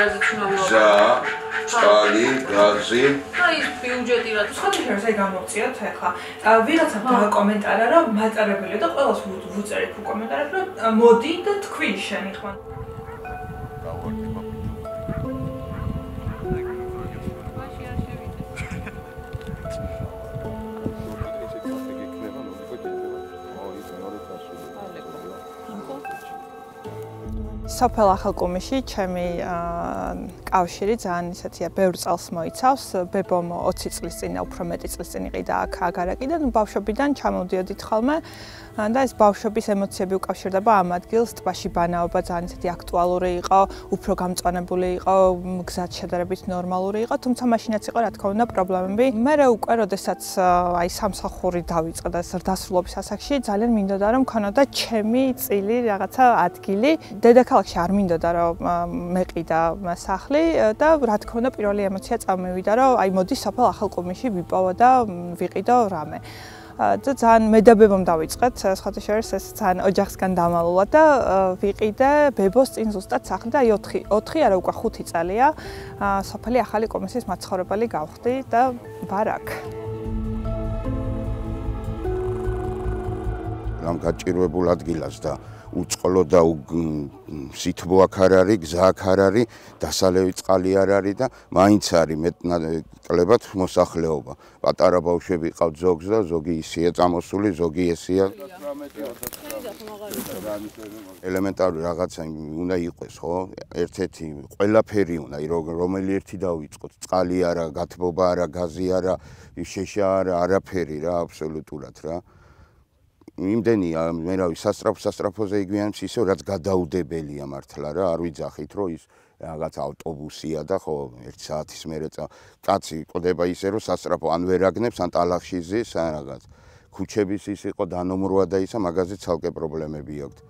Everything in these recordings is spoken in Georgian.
უნდა ზა, წყალი, გაზი. აი ის ბიუჯეტი რა თუ ხოთი შევს აი გამოვწიოთ ახლა. ვიღაცამ დააკომენტარა რომ მაწარებელია და ყველას ვუწერეთ უკომენტარებს რომ მოდი და თქვი შენი ხმა. სოფელ ახალკუმიში ჩემი კავშირი ძალიან ისეთია, ბევრ წელს მოიცავს. ბებომ 20 წლის წინ, უფრო მეტი წლის წინ იყიდა აქ აგარაკი და ნუ ბავშვობიდან ჩამოვდიოდით ხოლმე. და ეს ბავშვობის ემოციები უკავშირდება ამ ადგილს, ტბაში ბანაობა ძალიან ისეთი აქტუალური იყო, უფრო გამწვანებული იყო, გზად შედარებით ნორმალური იყო, თუმცა მაშინაც იყო რა თქმა უნდა პრობლემები. მე რა უკვე, როდესაც აი სამსახური დავიწყე და დასრულობის ასაკში, ძალიან მინდოდა რომ ქონოდა ჩემი წილი რაღაცა ადგილი. დედაქალაქში არ მინდოდა რომ მეყიდა სახლი და რა თქმა უნდა პირველი ემოცია წამოვიდა რომ აი მოდი საფალ ახალკუმიში ვიპოვო და ვიყიდო რამე. და ძალიან მედაბებომ დავიწყეთ სხვათა შორის ეს ძალიან ოჯახსგან დამალულა და ვიყიდე ბებოს წინ ზუსტად სახლი და 4 4 არა უკვე 5 წელია სოფელი ახალი კომისიის მაცხოვრებელი გავხდი და ბარაკ რამ გაჭირვებულ ადგილას და უწყლო და სითბო აქ არ არის, გზა აქ არ არის, დასალევი წყალი არ არის და მაინც არის მეტნაკლებად მოსახლეობა. პატარა ბავშვები ყავთ ზოგს და ზოგი ისია წამოსული, ზოგი ესია. ელემენტარული რაღაცა უნდა იყოს, ხო? ერთ-ერთი ყველაფერი უნდა, რომელი ერთი დავიწყოთ, წყალი არა, გათბობა არა, გაზი არა, შეშა არა, არაფერი რა, აბსოლუტურად რა. იმდენია მე რავი სასტრაფო სასტრაფოზე იგვიანებს ისე რაც გადაუდებელია მართლა რა არ ვიძახით რომ ის რაღაც ავტობუსია და ხო 1 საათის მერე კაცი ყდება ისე რომ სასტრაფო ან ვერ აგნებს ან ტალახში ზის ან რაღაც. ქუჩების ის იყო დანომრვა და ისა მაგაზე ცალკე პრობლემები აქვს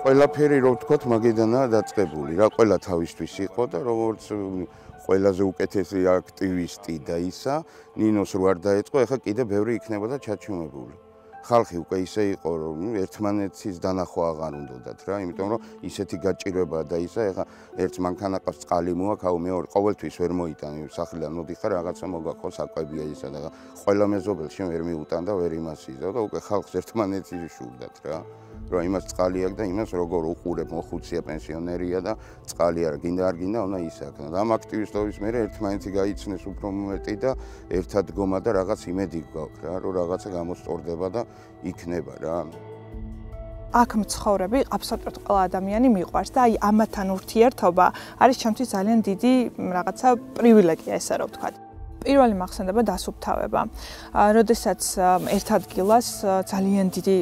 ყველაფერი რო ვთქვათ მაგედანაა დაწყებული რა ყველა თავისთვის იყო და როგორც ყველაზე უკეთესი აქტივისტი და ისა ნინოს რო არ დაეწყო ეხა კიდე ბევრი იქნებოდა ჩაჩუმებული. ხალხი უკვე ისე იყო რომ ერთმანეთის დანახვა აღარ უნდათ რა იმიტომ რომ ისეთი გაჭირვება და ისა ეხა ერთ მანქანაყავს წყალი მოაქვს აუ მეორე ყოველთვის ვერ მოიტანი სახლიდან მოდიხარ რაღაცა მოგაყო საკვებია ისა და ყველა მეზობელში ვერ მიუტან და ვერ იმას იზო და უკვე ხალხს ერთმანეთის შურდათ რა რომ იმას წყალი აქვს და იმას როგორ უყურებ მოხუცია პენსიონერია და წყალი არ გინდა არ გინდა უნდა ისაქნა და ამ აქტივისტობის მე ერთმანეთი გაიცნეს უფრო მეტი და ერთად გომა და რაღაც იმედი გვაქვს რა რომ რაღაცა გამოსწორდება და იქნება რა აქ მცხოვრები აბსოლუტურად ყველა ადამიანი მიყვარს და აი ამათან ურთიერთობა არის ჩემთვის ძალიან დიდი რაღაცა პრივილეგია ესე რომ ვთქვა. პირველი მახსენდება დასუფთავება. როდესაც ერთ ადგილას ძალიან დიდი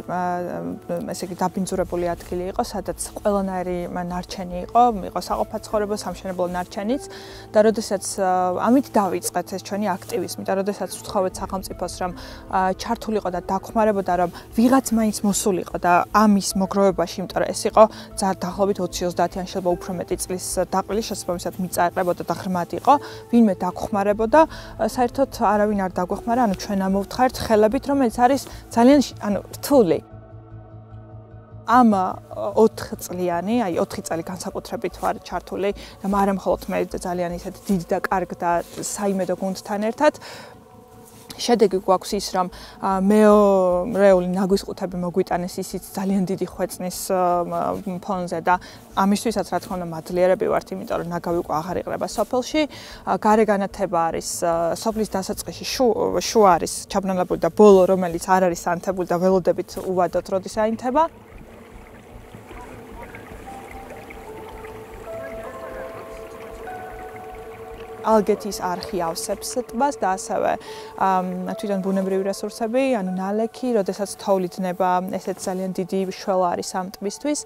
ესე იგი დაბინძურებული ადგილი იყო, სადაც ყველანაირი ნარჩენი იყო, იყო საყოფაცხოვრებო სამშენებლო ნარჩენიც და როდესაც ამით დავიწყეთ ეს ჩვენი აქტივიზმი და როდესაც ვთხოვეთ სახელმწიფოს რომ ჩართულიყო და დაგხმარებოდა რომ ვიღაც მაინც მოსულიყო და ამის მოგროვებაში, იმიტომ რომ ეს იყო დაახლოებით 20-30 ან შეიძლება უფრო მეტი წლის დაყრილი შესაძლებლად მიწაეყრებოდა და ღრმად იყო, ვინმე დაგხმარებოდა საერთოდ არავინ არ დაგვეხმარა, ანუ ჩვენ ამოვთხართ ხელებით, რომელიც არის ძალიან ანუ რთული. ამ 4 წლიანი, აი 4 წელი განსაკუთრებით ვარ ჩართული და მაგრამ მხოლოდ მე ძალიან ისეთი დიდი და კარგ და საიმედო გუნდთან ერთად შედეგი გვაქვს ის რომ მეორეული ნაგვისყუთები მოგვიტანეს ისიც ძალიან დიდი ხვეწნის ფონზე და ამისთვისაც რა თქმა უნდა მადლიერები ვართ იმიტომ რომ ნაგავი ყო აღარ იყრება სოფელში. გარეგანათება არის სოფლის დასაწყისში შუა არის ჩაბნელებული და ბოლო რომელიც არ არის ანთებული და ველოდებით უვადოთ როდის აინთება ალგეთის არხი ავსებს ტბას და ასევე თვითონ ბუნებრივი რესურსები, ანუ ნალექი, როდესაც თოვლით ნება, ესეც ძალიან დიდი შველა არის ამ ტბისთვის.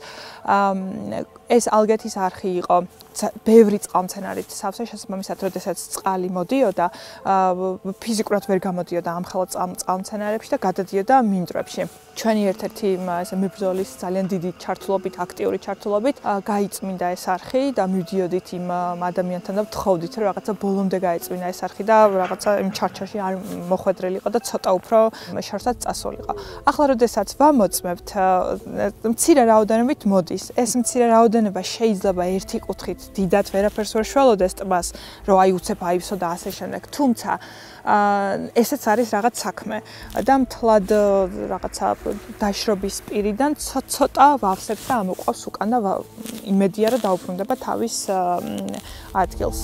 ეს ალგეთის არხი იყო ბევრი წყალმცენარით სავსე შესაბამისად, როდესაც წყალი მოდიოდა, ფიზიკურად ვერ გამოდიოდა ამ ხელო წყალმცენარებში და გადადიოდა მინდვრებში. ჩვენი ერთ-ერთი ესე მებრძოლის ძალიან დიდი ჩართულობით, აქტიური ჩართულობით გაიწმინდა ეს არხი და მივდიოდით იმ ადამიანთან და ვთხოვდით, რომ რაღაცა ბოლომდე გაიწმინდა ეს არხი და რაღაცა იმ ჩარჩაში არ მოხვედრილიყო და ცოტა უფრო შორსაც წასულიყო. ახლა როდესაც ვამოწმებთ, მცირე რაოდენობით მოდის. ეს მცირე რაოდენობა შეიძლება ერთი კუთხით დიდად ვერაფერს ვერ შველოდეს ტბას, რომ აი უცებ აივსო და ასე შემდეგ. თუმცა აა ესეც არის რაღაც საქმე და მთლად რაღაცა დაშრობის პირიდან ცოტა ვავსებ და ამოყავს უკან და იმედია რომ დაუბრუნდება თავის ადგილს.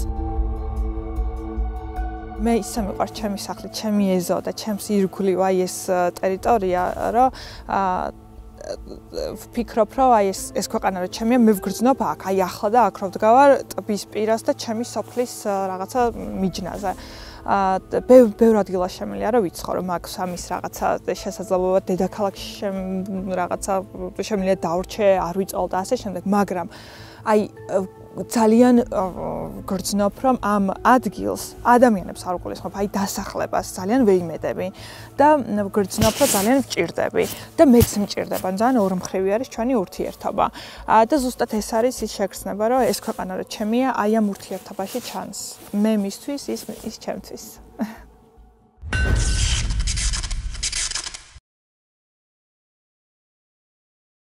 მე ისე მიყვარს ჩემი სახლი, ჩემი ეზო და ჩემს ირგვლივ აი ეს ტერიტორია, რომ აა ვფიქრობ, რომ აი ეს ეს ქვეყანა რომ ჩემია, მე ვგრძნობ აქ, აი ახლა და აქ რო ვდგავარ ტბის პირას და ჩემი სოფლის რაღაცა მიჯნაზე. აა ბევრ ადგილას შემიძლია რომ ვიცხოვრო, მაქვს ამის რაღაცა შესაძლებლობა დედაქალაქში რაღაცა შემიძლია დავრჩე, არ ვიწოლ და ასე შემდეგ, მაგრამ აი ძალიან გრძნობ რომ ამ ადგილს ადამიანებს არ უყურესხმობ, აი დასახლებას ძალიან ვეიმედები და გრძნობ რომ ძალიან ვჭირდები და მეც მჭირდება, ძალიან ორმხრივი არის ჩვენი ურთიერთობა. და ზუსტად ეს არის ის შეგრძნება, რომ ეს ქვეყანა რო ჩემია, აი ამ ურთიერთობაში ჩანს. მე მისთვის ის ის ჩემთვის.